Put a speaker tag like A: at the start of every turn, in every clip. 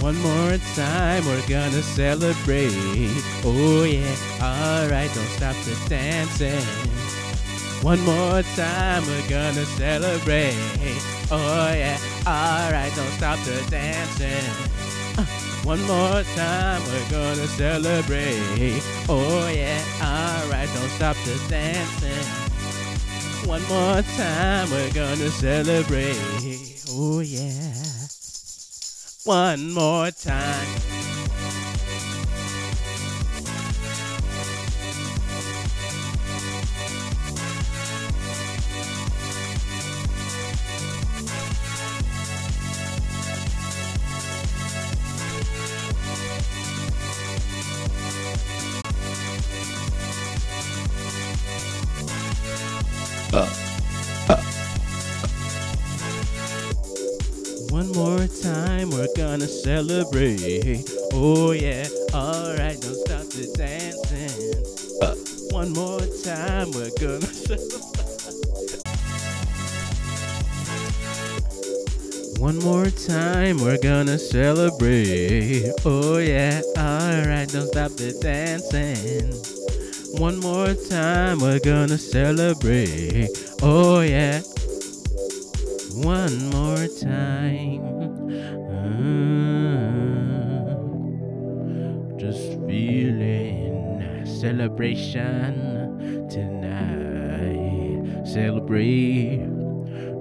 A: One more time, we're gonna celebrate. Oh yeah, alright, don't stop the dancing. One more time, we're gonna celebrate. Oh yeah, alright, don't stop the dancing. Uh, one more time, we're gonna celebrate. Oh yeah, alright, don't stop the dancing. One more time, we're gonna celebrate. Oh yeah. One more time. More time, we're gonna celebrate. Oh yeah, alright, don't stop the dancing. Uh, one more time, we're gonna celebrate. One more time, we're gonna celebrate. Oh yeah, alright, don't stop the dancing. One more time, we're gonna celebrate. Oh yeah, one more time. Mm, just feeling celebration tonight. Celebrate,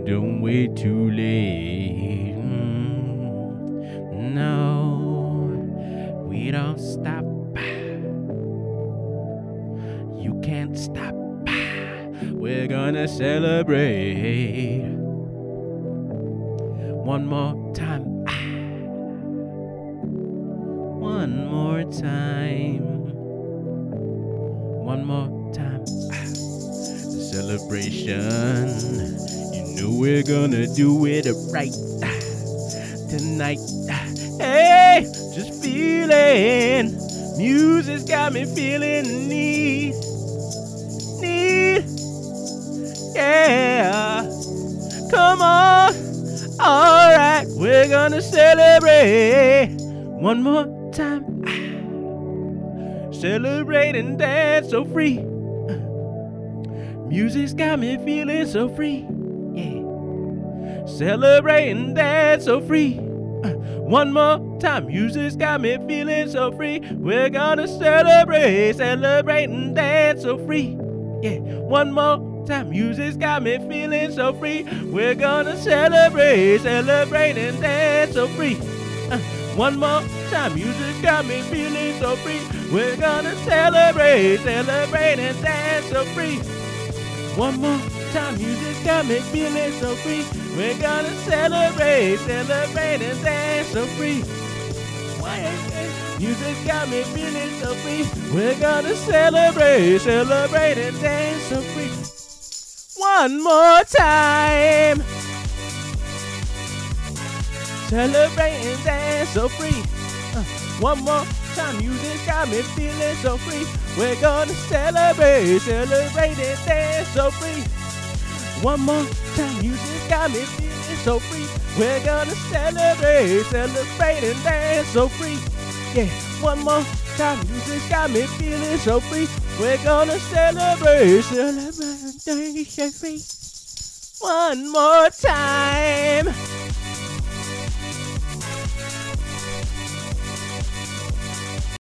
A: don't wait too late. Mm, no, we don't stop. You can't stop. We're gonna celebrate one more time. Ah. One more time. One more time. Ah. Celebration. You know we're gonna do it right ah. tonight. Ah. Hey, just feeling. Music's got me feeling the need. Need. Yeah. Come on. Right, we're gonna celebrate one more time. Celebrate and dance so free. Music's got me feeling so free. Yeah. Celebrate and dance so free. One more time, music's got me feeling so free. We're gonna celebrate, celebrate and dance so free. Yeah, one more time, music's got me feeling so free. We're gonna celebrate, celebrate and dance so free. Uh, one more time, music's got me feeling so free. We're gonna celebrate, celebrate and dance so free. One more time, music's got me feeling so free. We're gonna celebrate, celebrate and dance so free. Music's got me feeling so free. We're gonna celebrate, celebrate and dance so free. One more time. Celebrate and dance so free. Uh, one more time, music's got me feeling so free. We're gonna celebrate, celebrate and dance so free. One more time, music's got me feeling so free. We're gonna celebrate, celebrate and dance so free. Yeah, one more time, music's got me feeling so free. We're gonna celebrate, celebrate free. One more time.